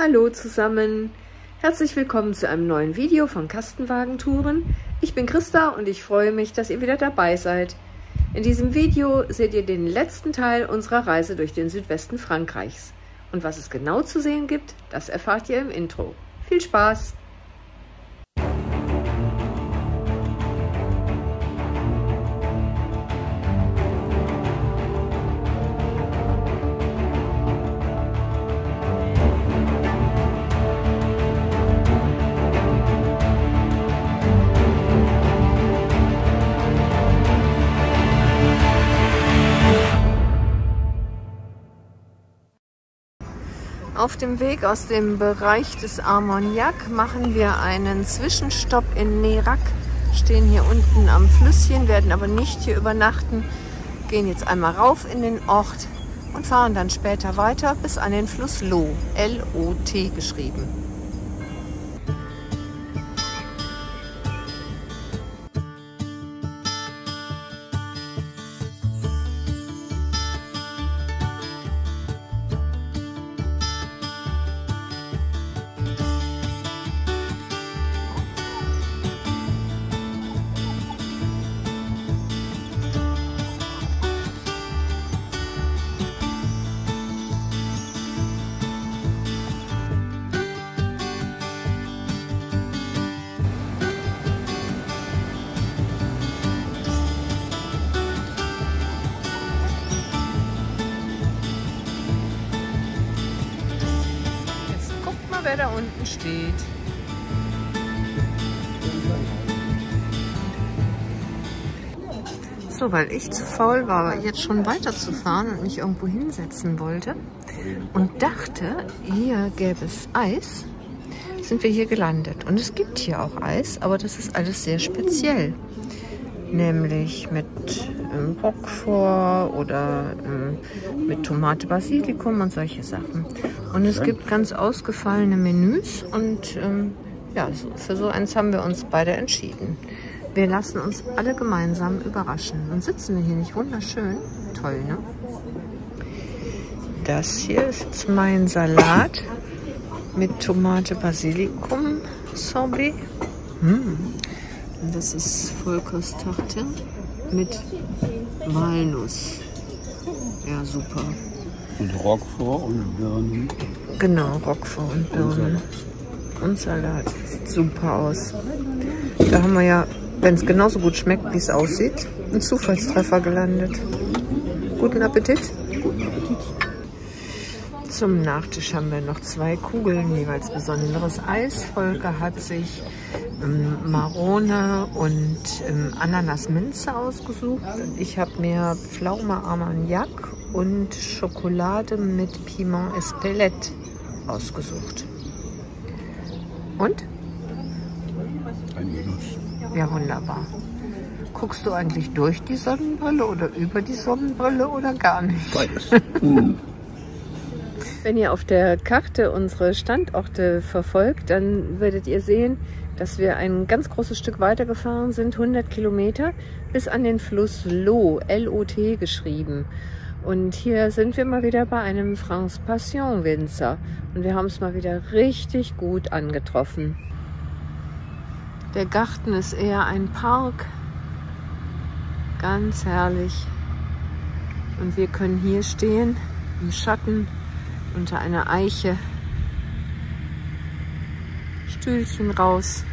Hallo zusammen, herzlich willkommen zu einem neuen Video von Kastenwagentouren. Ich bin Christa und ich freue mich, dass ihr wieder dabei seid. In diesem Video seht ihr den letzten Teil unserer Reise durch den Südwesten Frankreichs. Und was es genau zu sehen gibt, das erfahrt ihr im Intro. Viel Spaß! Auf dem Weg aus dem Bereich des Armagnac machen wir einen Zwischenstopp in Nérac. Stehen hier unten am Flüsschen, werden aber nicht hier übernachten. Gehen jetzt einmal rauf in den Ort und fahren dann später weiter bis an den Fluss Lot, L-O-T geschrieben. Wer da unten steht. So, weil ich zu faul war, jetzt schon weiterzufahren und mich irgendwo hinsetzen wollte und dachte, hier gäbe es Eis, sind wir hier gelandet. Und es gibt hier auch Eis, aber das ist alles sehr speziell. Nämlich mit ähm, Roquefort oder ähm, mit Tomate Basilikum und solche Sachen. Und es gibt ganz ausgefallene Menüs und ähm, ja, so, für so eins haben wir uns beide entschieden. Wir lassen uns alle gemeinsam überraschen. Und sitzen wir hier nicht wunderschön? Toll, ne? Das hier ist jetzt mein Salat mit Tomate Basilikum Sorbet. Mm. Und das ist Vollkosttarte mit Walnuss. Ja, super. Und Roquefort und Birnen. Genau, Roquefort und Birnen. Und Salat. Sieht super aus. Da haben wir ja, wenn es genauso gut schmeckt, wie es aussieht, einen Zufallstreffer gelandet. Guten Appetit. Zum Nachtisch haben wir noch zwei Kugeln, jeweils besonderes Eis. Volker hat sich ähm, Marone und ähm, Ananas-Minze ausgesucht. Ich habe mir Pflaume Armagnac und Schokolade mit Piment Espelette ausgesucht. Und? Ein Genuss. Ja, wunderbar. Guckst du eigentlich durch die Sonnenbrille oder über die Sonnenbrille oder gar nicht? Beides. Wenn ihr auf der Karte unsere Standorte verfolgt, dann werdet ihr sehen, dass wir ein ganz großes Stück weiter gefahren sind, 100 Kilometer, bis an den Fluss Lot, L-O-T geschrieben. Und hier sind wir mal wieder bei einem France Passion Winzer. Und wir haben es mal wieder richtig gut angetroffen. Der Garten ist eher ein Park. Ganz herrlich. Und wir können hier stehen im Schatten unter einer Eiche. Stühlchen raus.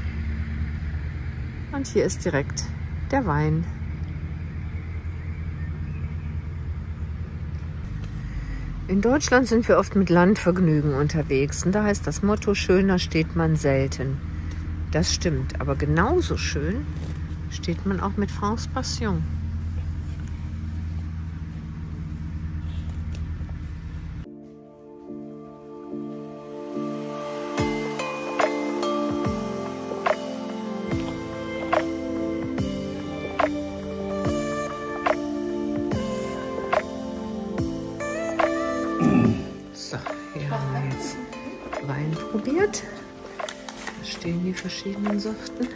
Und hier ist direkt der Wein. In Deutschland sind wir oft mit Landvergnügen unterwegs und da heißt das Motto, schöner steht man selten. Das stimmt, aber genauso schön steht man auch mit France Passion. Stehen die verschiedenen Sorten.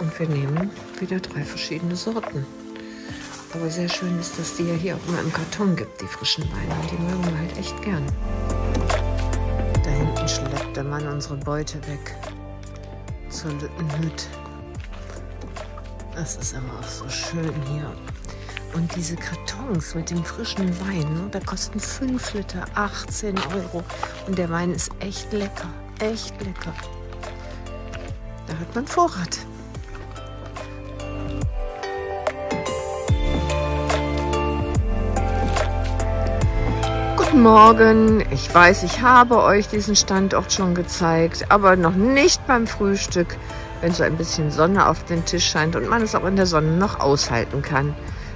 Und wir nehmen wieder drei verschiedene Sorten. Aber sehr schön ist, dass die ja hier auch immer im Karton gibt, die frischen Weine. Und die mögen wir halt echt gern. schleppt der Mann unsere Beute weg zur Lüttenhütte. Das ist aber auch so schön hier. Und diese Kartons mit dem frischen Wein, ne, da kosten 5 Liter 18 Euro. Und der Wein ist echt lecker, echt lecker. Da hat man Vorrat. Guten Morgen. Ich weiß, ich habe euch diesen Standort schon gezeigt, aber noch nicht beim Frühstück, wenn so ein bisschen Sonne auf den Tisch scheint und man es auch in der Sonne noch aushalten kann.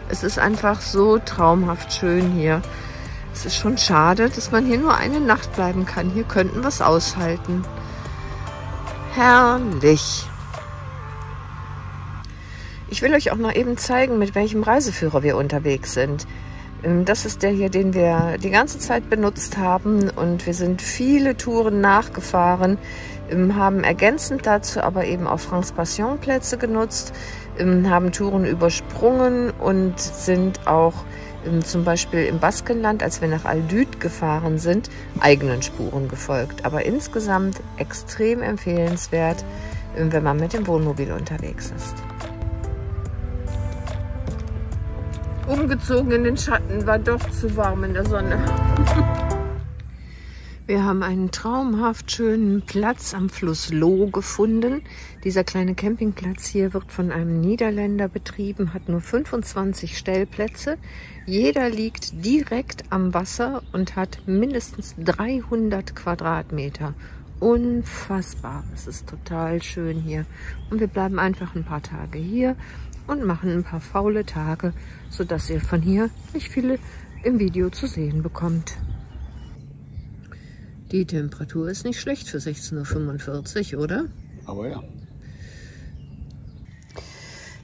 Es ist einfach so traumhaft schön hier. Es ist schon schade, dass man hier nur eine Nacht bleiben kann. Hier könnten wir es aushalten. Herrlich. Ich will euch auch noch eben zeigen, mit welchem Reiseführer wir unterwegs sind. Ähm, das ist der hier, den wir die ganze Zeit benutzt haben und wir sind viele Touren nachgefahren, ähm, haben ergänzend dazu aber eben auch Franks Passion Plätze genutzt, ähm, haben Touren übersprungen und sind auch zum Beispiel im Baskenland, als wir nach Aldüt gefahren sind, eigenen Spuren gefolgt. Aber insgesamt extrem empfehlenswert, wenn man mit dem Wohnmobil unterwegs ist. umgezogen in den Schatten, war doch zu warm in der Sonne. Wir haben einen traumhaft schönen Platz am Fluss Loh gefunden. Dieser kleine Campingplatz hier wird von einem Niederländer betrieben, hat nur 25 Stellplätze. Jeder liegt direkt am Wasser und hat mindestens 300 Quadratmeter. Unfassbar. Es ist total schön hier. Und wir bleiben einfach ein paar Tage hier und machen ein paar faule Tage, sodass ihr von hier nicht viele im Video zu sehen bekommt. Die Temperatur ist nicht schlecht für 16.45 Uhr, oder? Aber ja.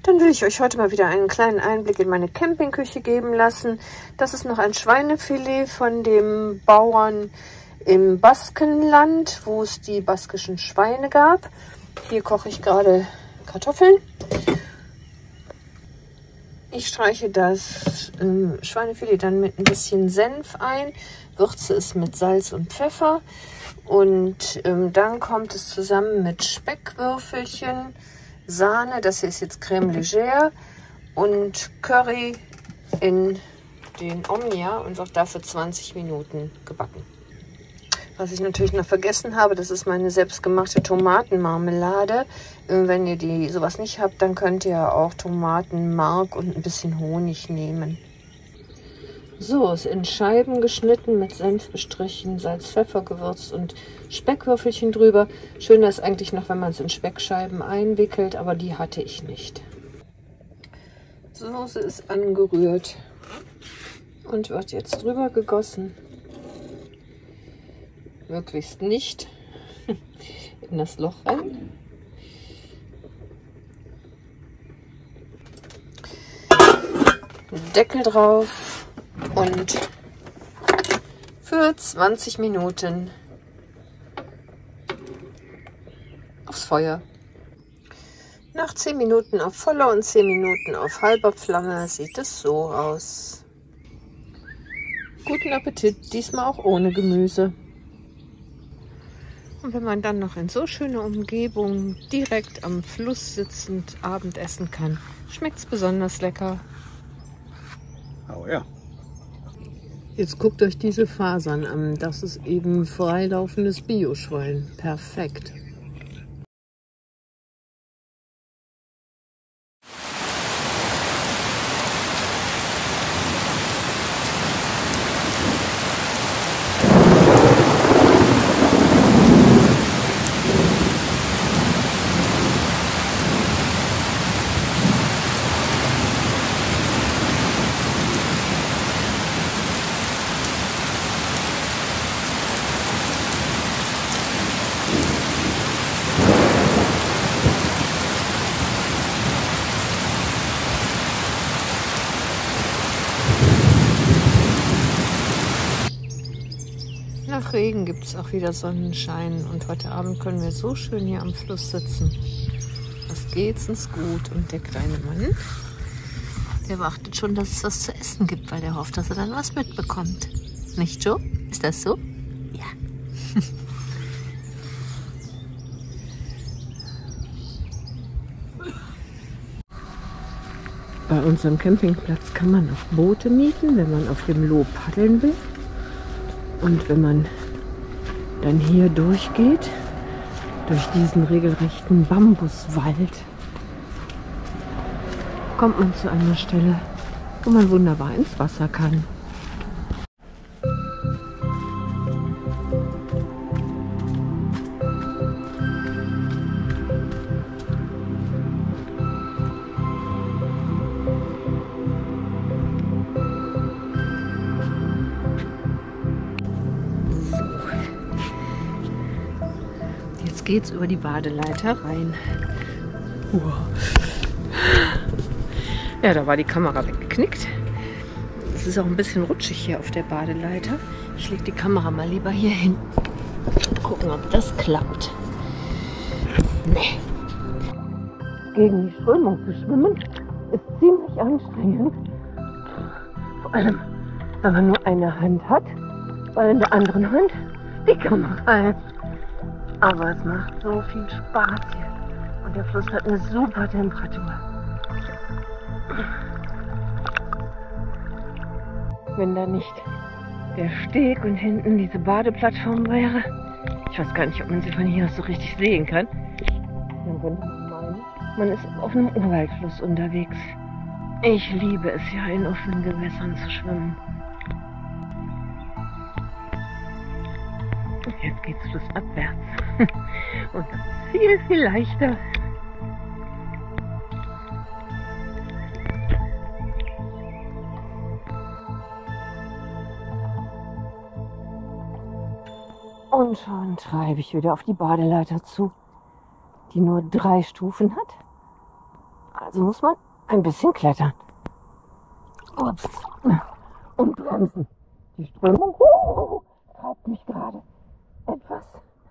Dann will ich euch heute mal wieder einen kleinen Einblick in meine Campingküche geben lassen. Das ist noch ein Schweinefilet von dem Bauern im Baskenland, wo es die baskischen Schweine gab. Hier koche ich gerade Kartoffeln ich streiche das ähm, Schweinefilet dann mit ein bisschen Senf ein, würze es mit Salz und Pfeffer und ähm, dann kommt es zusammen mit Speckwürfelchen, Sahne, das hier ist jetzt Creme Légère und Curry in den Omnia und wird dafür 20 Minuten gebacken. Was ich natürlich noch vergessen habe, das ist meine selbstgemachte Tomatenmarmelade. Äh, wenn ihr die sowas nicht habt, dann könnt ihr auch Tomatenmark und ein bisschen Honig nehmen. So, ist in Scheiben geschnitten, mit Senf bestrichen, Salz, Pfeffer gewürzt und Speckwürfelchen drüber. Schöner ist eigentlich noch, wenn man es in Speckscheiben einwickelt, aber die hatte ich nicht. Soße ist angerührt und wird jetzt drüber gegossen möglichst nicht in das Loch rein. Deckel drauf und für 20 Minuten aufs Feuer. Nach 10 Minuten auf voller und 10 Minuten auf halber Flamme sieht es so aus. Guten Appetit, diesmal auch ohne Gemüse. Und wenn man dann noch in so schöner Umgebung direkt am Fluss sitzend Abend essen kann, schmeckt es besonders lecker. Oh ja. Jetzt guckt euch diese Fasern an. Das ist eben freilaufendes Bioschwein. Perfekt. gibt es auch wieder Sonnenschein und heute Abend können wir so schön hier am Fluss sitzen. Das geht's uns gut. Und der kleine Mann, der wartet schon, dass es was zu essen gibt, weil er hofft, dass er dann was mitbekommt. Nicht so? Ist das so? Ja. Bei unserem Campingplatz kann man auch Boote mieten, wenn man auf dem Loh paddeln will. Und wenn man dann hier durchgeht, durch diesen regelrechten Bambuswald, kommt man zu einer Stelle, wo man wunderbar ins Wasser kann. Jetzt geht's über die Badeleiter rein. Ja, da war die Kamera weggeknickt. Es ist auch ein bisschen rutschig hier auf der Badeleiter. Ich lege die Kamera mal lieber hier hin. Gucken, ob das klappt. Nee. Gegen die Strömung zu schwimmen ist ziemlich anstrengend. Vor allem, wenn man nur eine Hand hat, weil in der anderen Hand die Kamera ist. Aber es macht so viel Spaß hier. Und der Fluss hat eine super Temperatur. Wenn da nicht der Steg und hinten diese Badeplattform wäre, ich weiß gar nicht, ob man sie von hier aus so richtig sehen kann, dann könnte man meinen, man ist auf einem Urwaldfluss unterwegs. Ich liebe es ja, in offenen Gewässern zu schwimmen. Geht's flussabwärts. Und viel, viel leichter. Und schon treibe ich wieder auf die Badeleiter zu, die nur drei Stufen hat. Also muss man ein bisschen klettern. Ups. Und bremsen. Die Strömung uh, treibt mich gerade etwas.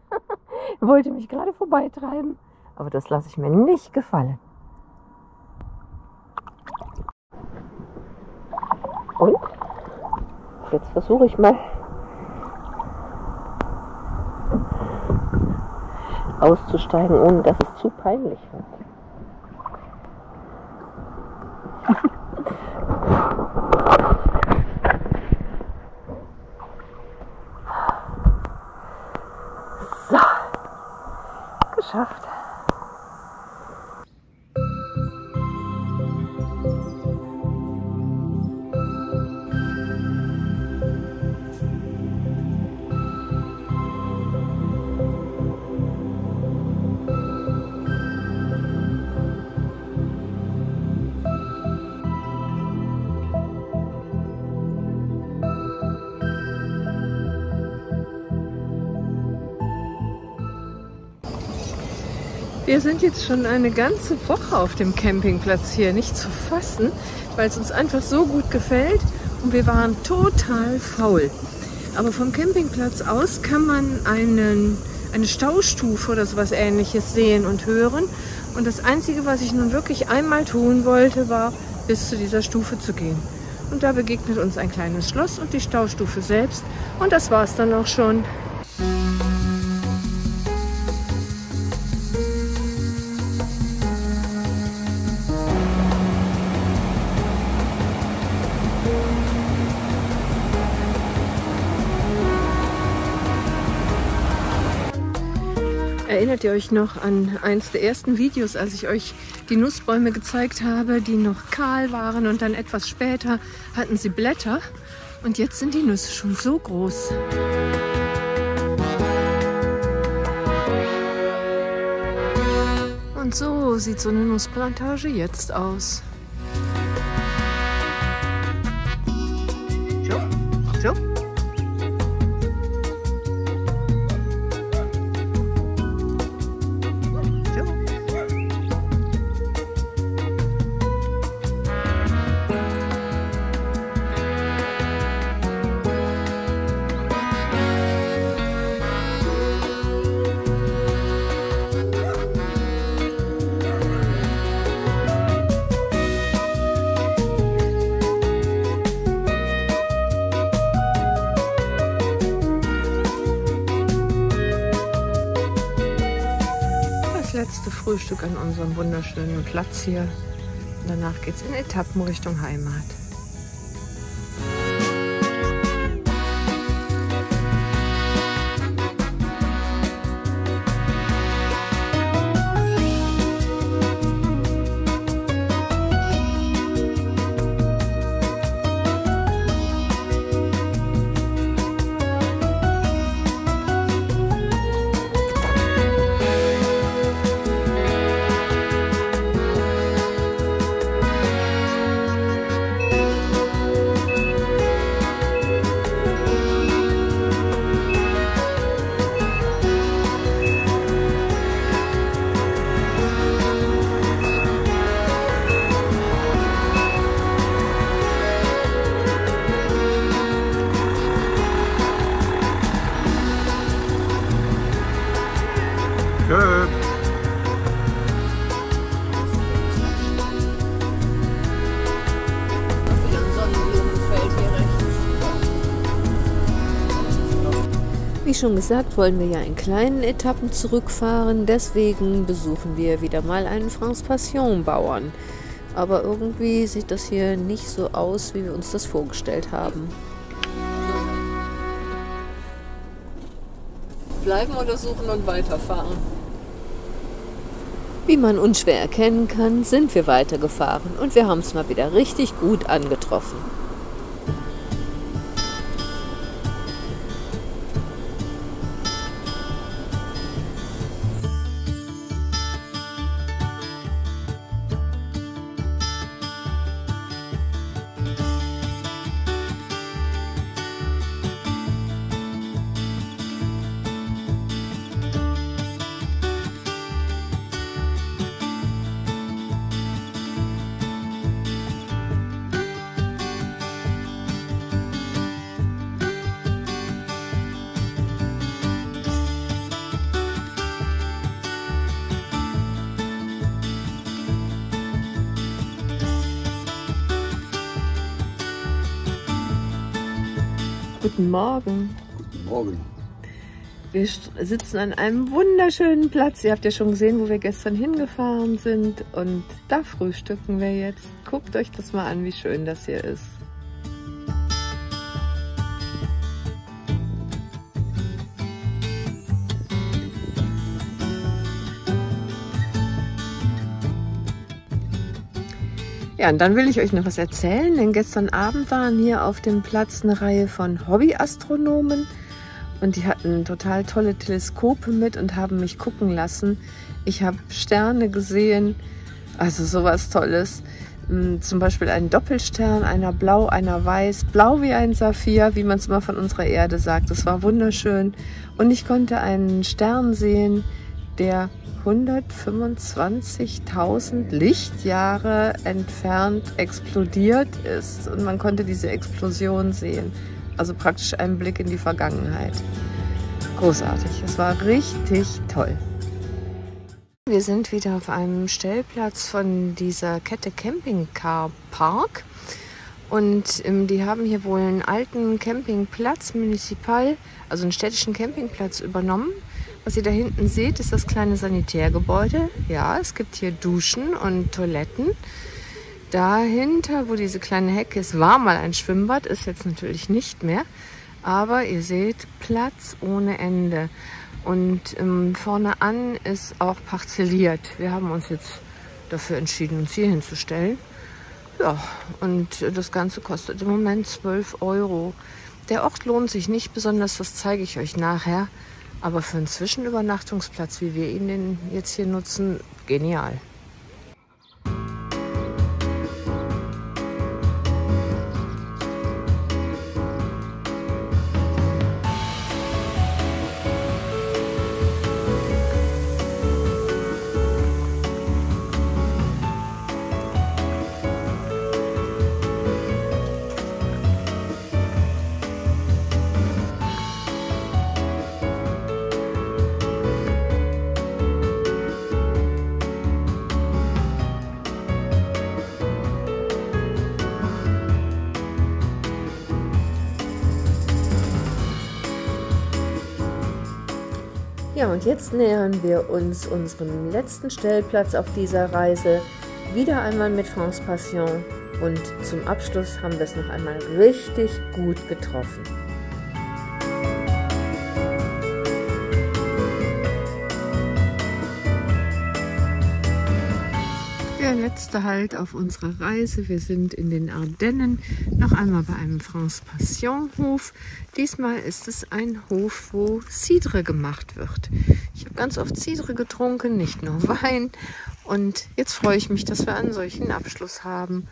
Wollte mich gerade vorbeitreiben. Aber das lasse ich mir nicht gefallen. Und jetzt versuche ich mal auszusteigen, ohne dass es zu peinlich wird. Wir sind jetzt schon eine ganze Woche auf dem Campingplatz hier, nicht zu fassen, weil es uns einfach so gut gefällt und wir waren total faul. Aber vom Campingplatz aus kann man einen, eine Staustufe oder sowas ähnliches sehen und hören. Und das Einzige, was ich nun wirklich einmal tun wollte, war bis zu dieser Stufe zu gehen. Und da begegnet uns ein kleines Schloss und die Staustufe selbst. Und das war es dann auch schon. Erinnert ihr euch noch an eins der ersten Videos, als ich euch die Nussbäume gezeigt habe, die noch kahl waren und dann etwas später hatten sie Blätter und jetzt sind die Nüsse schon so groß. Und so sieht so eine Nussplantage jetzt aus. Unserem wunderschönen Platz hier. danach geht es in Etappen Richtung Heimat. Wie schon gesagt, wollen wir ja in kleinen Etappen zurückfahren. Deswegen besuchen wir wieder mal einen France Passion Bauern. Aber irgendwie sieht das hier nicht so aus, wie wir uns das vorgestellt haben. Bleiben oder suchen und weiterfahren? Wie man unschwer erkennen kann, sind wir weitergefahren und wir haben es mal wieder richtig gut angetroffen. Guten Morgen. Guten Morgen. Wir sitzen an einem wunderschönen Platz. Ihr habt ja schon gesehen, wo wir gestern hingefahren sind. Und da frühstücken wir jetzt. Guckt euch das mal an, wie schön das hier ist. Ja, und dann will ich euch noch was erzählen, denn gestern Abend waren hier auf dem Platz eine Reihe von Hobbyastronomen und die hatten total tolle Teleskope mit und haben mich gucken lassen. Ich habe Sterne gesehen, also sowas Tolles. Mm, Zum Beispiel einen Doppelstern, einer blau, einer weiß, blau wie ein Saphir, wie man es mal von unserer Erde sagt. Das war wunderschön. Und ich konnte einen Stern sehen, der 125.000 Lichtjahre entfernt explodiert ist. Und man konnte diese Explosion sehen. Also praktisch einen Blick in die Vergangenheit. Großartig. Es war richtig toll. Wir sind wieder auf einem Stellplatz von dieser Kette Camping Car Park. Und ähm, die haben hier wohl einen alten Campingplatz, municipal, also einen städtischen Campingplatz übernommen. Was ihr da hinten seht, ist das kleine Sanitärgebäude. Ja, es gibt hier Duschen und Toiletten. Dahinter, wo diese kleine Hecke ist, war mal ein Schwimmbad, ist jetzt natürlich nicht mehr. Aber ihr seht, Platz ohne Ende. Und ähm, vorne an ist auch parzelliert. Wir haben uns jetzt dafür entschieden, uns hier hinzustellen. Ja, und das Ganze kostet im Moment 12 Euro. Der Ort lohnt sich nicht besonders, das zeige ich euch nachher. Aber für einen Zwischenübernachtungsplatz, wie wir ihn jetzt hier nutzen, genial. Ja, und jetzt nähern wir uns unserem letzten Stellplatz auf dieser Reise. Wieder einmal mit France Passion und zum Abschluss haben wir es noch einmal richtig gut getroffen. Letzte Halt auf unserer Reise. Wir sind in den Ardennen, noch einmal bei einem France Passion Hof. Diesmal ist es ein Hof, wo Cidre gemacht wird. Ich habe ganz oft Cidre getrunken, nicht nur Wein. Und jetzt freue ich mich, dass wir einen solchen Abschluss haben.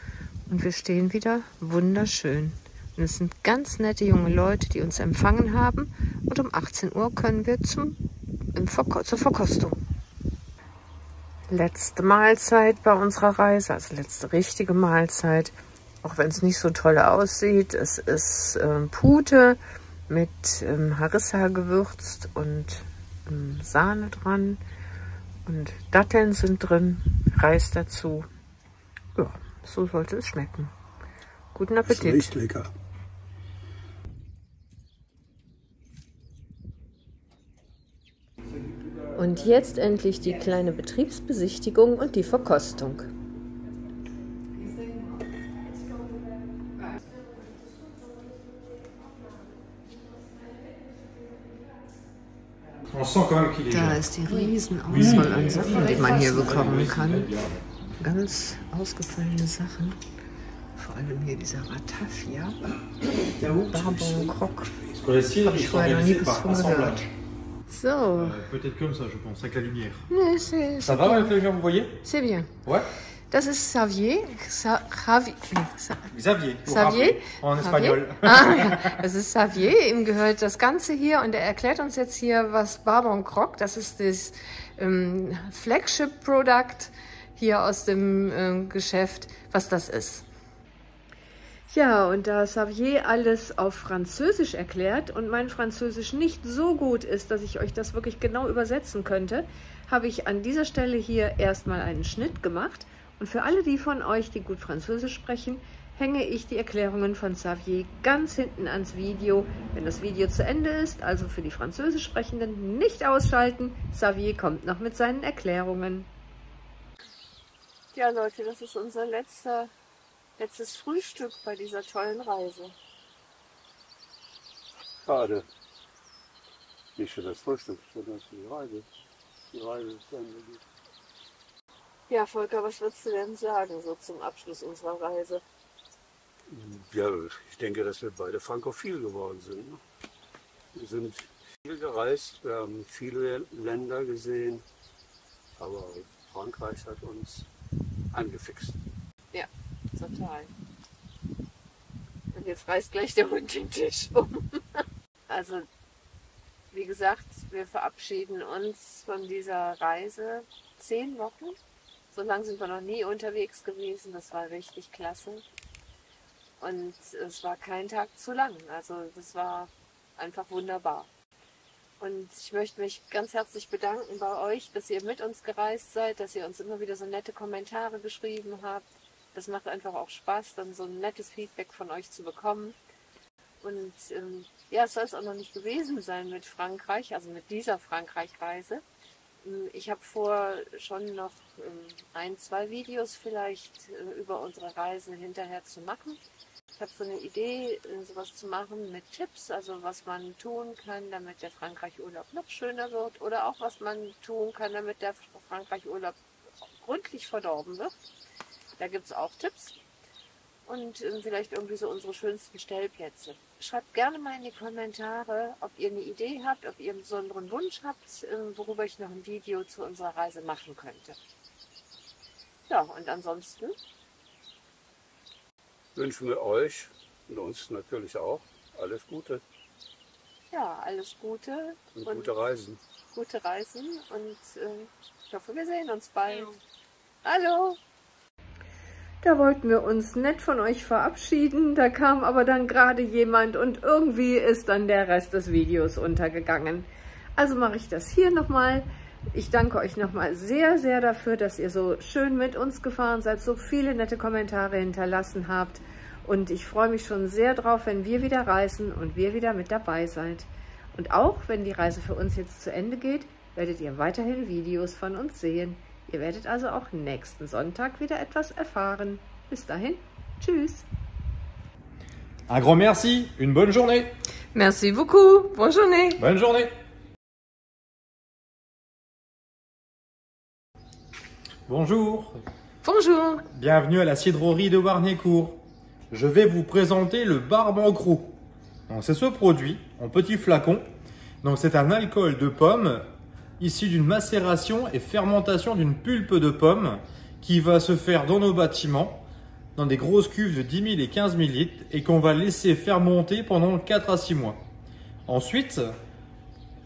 Und wir stehen wieder wunderschön. Und es sind ganz nette junge Leute, die uns empfangen haben. Und um 18 Uhr können wir zum, zur Verkostung. Letzte Mahlzeit bei unserer Reise, also letzte richtige Mahlzeit. Auch wenn es nicht so toll aussieht. Es ist ähm, Pute mit ähm, Harissa gewürzt und ähm, Sahne dran. Und Datteln sind drin, Reis dazu. Ja. So sollte es schmecken. Guten Appetit. Das riecht lecker. Und jetzt endlich die kleine Betriebsbesichtigung und die Verkostung. Da ist die Riesenauswahl an Sachen, die man hier bekommen kann ganz ausgefallene Sachen. Vor allem hier dieser Ratafia. Barbon Croc. Habe ich vorher noch nie was von gehört. So. Euh, Peut-être comme ça, je pense, avec la lumière. Nee, c'est, ça va avec la lumière, vous voyez C'est bien. Ouais. Das ist Xavier. Sa, Javi, Xavier. Xavier. En espagnol. Ah, ja. Das ist Xavier. Ihm gehört das Ganze hier und er erklärt uns jetzt hier, was Barbon Croc, das ist das ähm, Flagship Product hier aus dem äh, Geschäft, was das ist. Ja, und da Xavier alles auf Französisch erklärt und mein Französisch nicht so gut ist, dass ich euch das wirklich genau übersetzen könnte, habe ich an dieser Stelle hier erstmal einen Schnitt gemacht. Und für alle die von euch, die gut Französisch sprechen, hänge ich die Erklärungen von Xavier ganz hinten ans Video. Wenn das Video zu Ende ist, also für die Französisch Sprechenden, nicht ausschalten. Xavier kommt noch mit seinen Erklärungen. Ja, Leute, das ist unser letzter, letztes Frühstück bei dieser tollen Reise. Schade. Nicht für das Frühstück, sondern für die Reise. Die Reise ist dann Ja, Volker, was würdest du denn sagen, so zum Abschluss unserer Reise? Ja, ich denke, dass wir beide frankophil geworden sind. Ne? Wir sind viel gereist, wir haben viele Länder gesehen, aber Frankreich hat uns angefixt. Ja, total. Und jetzt reißt gleich der Hund den Tisch um. also, wie gesagt, wir verabschieden uns von dieser Reise. Zehn Wochen. So lange sind wir noch nie unterwegs gewesen. Das war richtig klasse. Und es war kein Tag zu lang. Also, das war einfach wunderbar. Und ich möchte mich ganz herzlich bedanken bei euch, dass ihr mit uns gereist seid, dass ihr uns immer wieder so nette Kommentare geschrieben habt. Das macht einfach auch Spaß, dann so ein nettes Feedback von euch zu bekommen. Und ähm, ja, es soll es auch noch nicht gewesen sein mit Frankreich, also mit dieser Frankreich-Reise. Ähm, ich habe vor, schon noch ähm, ein, zwei Videos vielleicht äh, über unsere Reise hinterher zu machen. Ich habe so eine Idee, äh, sowas zu machen mit Tipps, also was man tun kann, damit der Frankreich-Urlaub noch schöner wird oder auch was man tun kann, damit der Frankreich-Urlaub gründlich verdorben wird. Da gibt es auch Tipps und äh, vielleicht irgendwie so unsere schönsten Stellplätze. Schreibt gerne mal in die Kommentare, ob ihr eine Idee habt, ob ihr einen besonderen Wunsch habt, äh, worüber ich noch ein Video zu unserer Reise machen könnte. Ja, und ansonsten wünschen wir euch und uns natürlich auch alles Gute. Ja, alles Gute. Und, und gute Reisen. Gute Reisen und äh, ich hoffe, wir sehen uns bald. Hallo. Da wollten wir uns nett von euch verabschieden, da kam aber dann gerade jemand und irgendwie ist dann der Rest des Videos untergegangen. Also mache ich das hier nochmal. Ich danke euch nochmal sehr, sehr dafür, dass ihr so schön mit uns gefahren seid, so viele nette Kommentare hinterlassen habt. Und ich freue mich schon sehr drauf, wenn wir wieder reisen und wir wieder mit dabei seid. Und auch wenn die Reise für uns jetzt zu Ende geht, werdet ihr weiterhin Videos von uns sehen. Ihr werdet also auch nächsten Sonntag wieder etwas erfahren. Bis dahin, tschüss. Un grand merci, une bonne journée. Merci beaucoup. Bonne journée. Bonne journée. Bonjour, Bonjour. bienvenue à la cidrerie de Warnécourt. Je vais vous présenter le Barbancrou. Donc c'est ce produit en petit flacon. Donc c'est un alcool de pomme issu d'une macération et fermentation d'une pulpe de pomme qui va se faire dans nos bâtiments dans des grosses cuves de 10 000 et 15 000 litres et qu'on va laisser fermenter pendant 4 à 6 mois. Ensuite,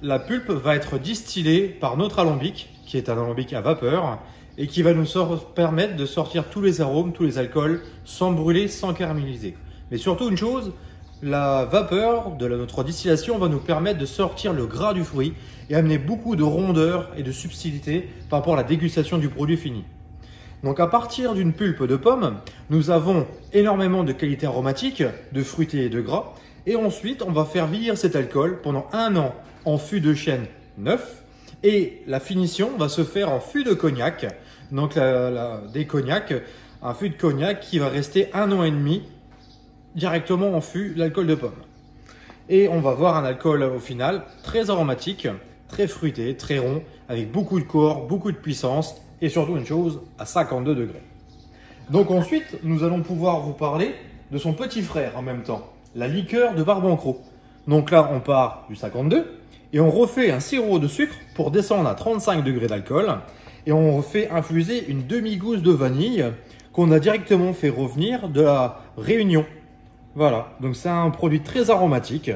la pulpe va être distillée par notre alambic, qui est un alambic à vapeur, et qui va nous permettre de sortir tous les arômes, tous les alcools, sans brûler, sans caraméliser. Mais surtout une chose, la vapeur de notre distillation va nous permettre de sortir le gras du fruit et amener beaucoup de rondeur et de subtilité par rapport à la dégustation du produit fini. Donc à partir d'une pulpe de pomme, nous avons énormément de qualités aromatiques, de fruité et de gras. Et ensuite, on va faire vieillir cet alcool pendant un an en fût de chêne neuf. Et la finition va se faire en fût de cognac. Donc des cognacs, un fût de cognac qui va rester un an et demi directement en fût l'alcool de pomme. Et on va voir un alcool au final très aromatique, très fruité, très rond, avec beaucoup de corps, beaucoup de puissance et surtout une chose à 52 degrés. Donc ensuite, nous allons pouvoir vous parler de son petit frère en même temps, la liqueur de Barbancrot. Donc là, on part du 52 et on refait un sirop de sucre pour descendre à 35 degrés d'alcool et on fait infuser une demi-gousse de vanille qu'on a directement fait revenir de la Réunion. Voilà, donc c'est un produit très aromatique,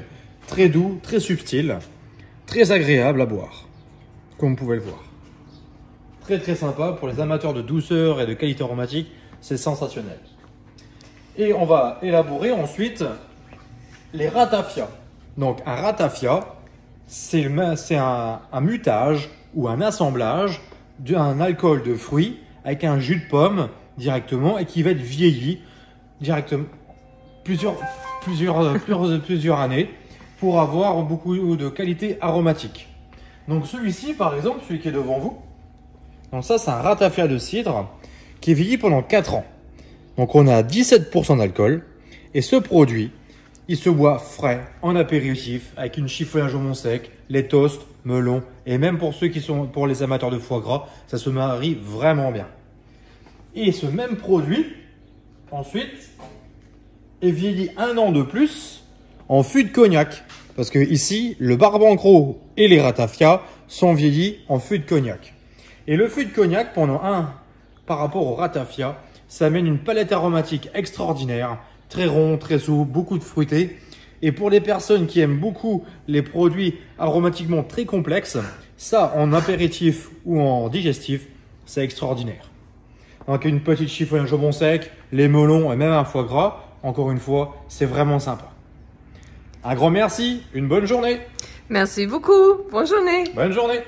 très doux, très subtil, très agréable à boire, comme vous pouvez le voir. Très très sympa pour les amateurs de douceur et de qualité aromatique, c'est sensationnel. Et on va élaborer ensuite les ratafias. Donc un ratafia, c'est un, un mutage ou un assemblage d'un alcool de fruits avec un jus de pomme directement et qui va être vieilli directement plusieurs, plusieurs, euh, plusieurs, plusieurs années pour avoir beaucoup de qualité aromatique. Donc celui-ci, par exemple, celui qui est devant vous, donc ça c'est un ratafia de cidre qui est vieilli pendant 4 ans. Donc on a 17% d'alcool et ce produit, il se boit frais en apéritif avec une chiffonnière jaumon sec, les toasts, melons et même pour ceux qui sont pour les amateurs de foie gras, ça se marie vraiment bien. Et ce même produit, ensuite, est vieilli un an de plus en fût de cognac. Parce que ici, le barbancro et les ratafias sont vieillis en fût de cognac. Et le fût de cognac, pendant un, par rapport au ratafia, ça amène une palette aromatique extraordinaire, très rond, très souple, beaucoup de fruité. Et pour les personnes qui aiment beaucoup les produits aromatiquement très complexes, ça en apéritif ou en digestif, c'est extraordinaire. Donc une petite chiffonnière jambon sec, les melons et même un foie gras, encore une fois, c'est vraiment sympa. Un grand merci, une bonne journée. Merci beaucoup. Bonne journée. Bonne journée.